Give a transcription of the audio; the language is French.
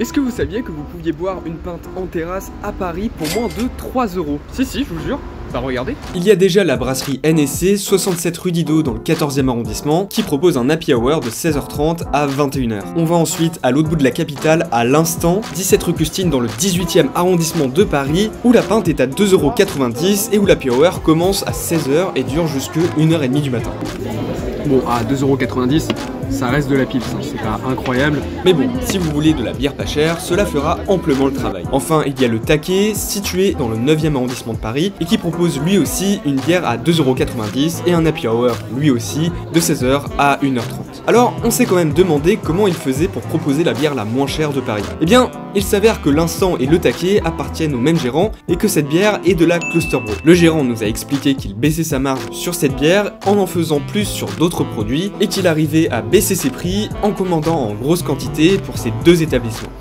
Est-ce que vous saviez que vous pouviez boire une pinte en terrasse à Paris pour moins de 3 euros? Si, si, je vous jure. Bah regardez. Il y a déjà la brasserie NSC, 67 rue Didot dans le 14e arrondissement, qui propose un happy hour de 16h30 à 21h. On va ensuite à l'autre bout de la capitale, à l'instant, 17 rue Custine dans le 18e arrondissement de Paris, où la pinte est à 2,90€ et où l'happy hour commence à 16h et dure jusque 1h30 du matin. Bon, à 2,90€, ça reste de la pipe, hein, c'est pas incroyable. Mais bon, si vous voulez de la bière pas chère, cela fera amplement le travail. Enfin, il y a le Taquet, situé dans le 9e arrondissement de Paris, et qui propose lui aussi une bière à 2,90€ et un happy hour, lui aussi, de 16h à 1h30. Alors, on s'est quand même demandé comment il faisait pour proposer la bière la moins chère de Paris. Eh bien, il s'avère que l'instant et le taquet appartiennent au même gérant et que cette bière est de la Cluster Brew. Le gérant nous a expliqué qu'il baissait sa marge sur cette bière en en faisant plus sur d'autres produits et qu'il arrivait à baisser ses prix en commandant en grosse quantité pour ces deux établissements.